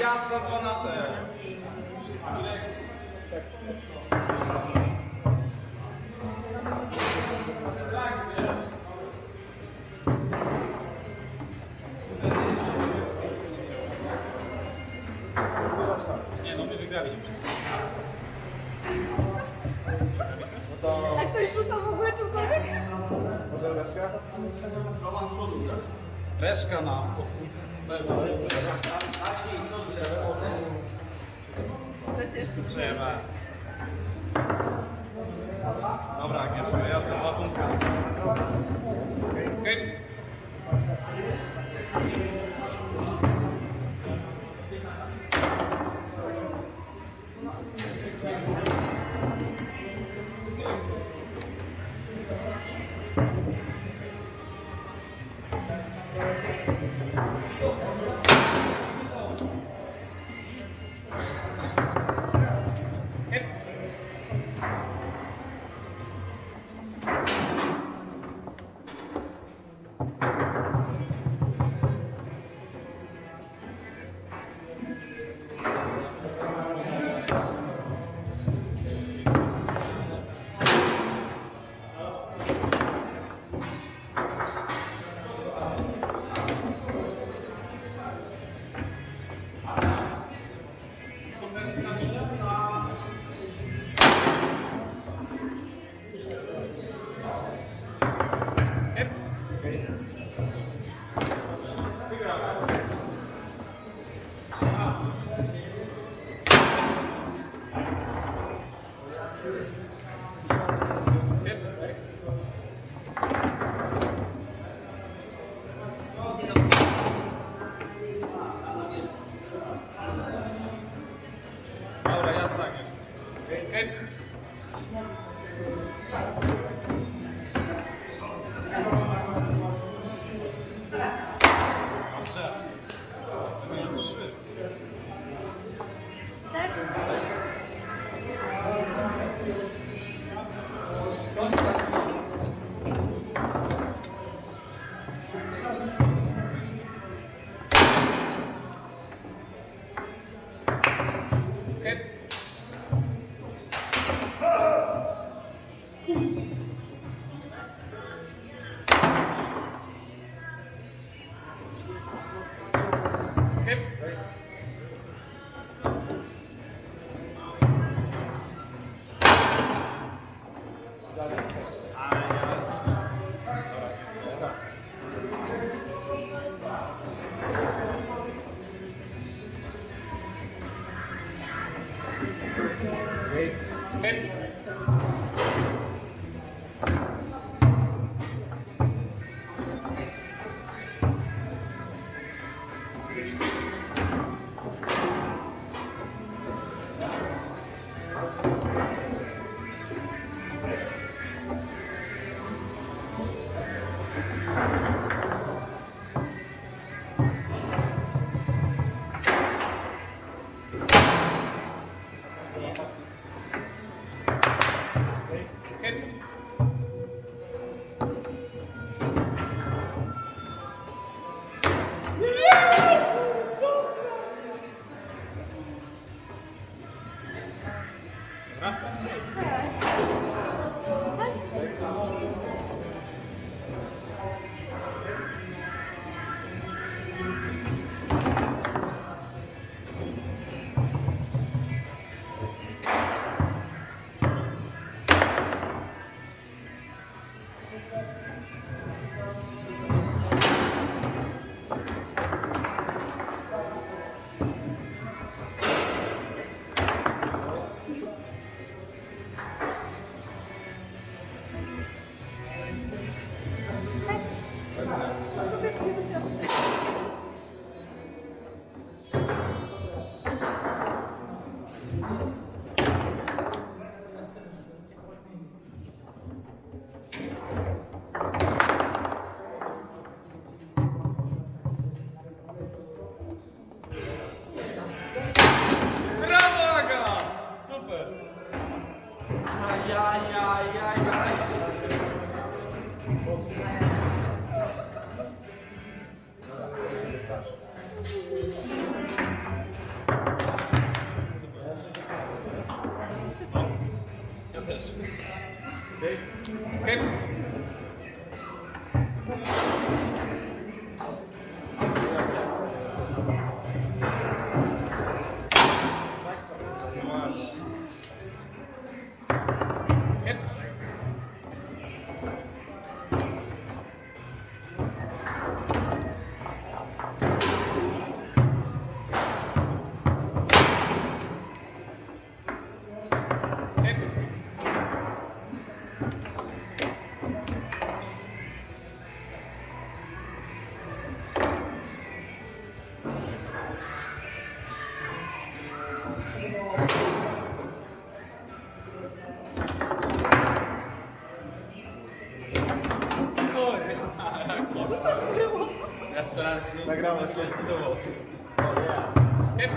Jazda dzwona C. Nie no, my wygraliśmy. No to A ktoś rzuca w ogóle czymkolwiek? może reszka? Reszka na To Trzeba. Dobra, Agnieszko, jazda, łapunka. Okej. Okay. Dobrze. Trzy. Okej. cái Hi. Okay. Okay. Jeszcze raz. Nagramy się. O nie.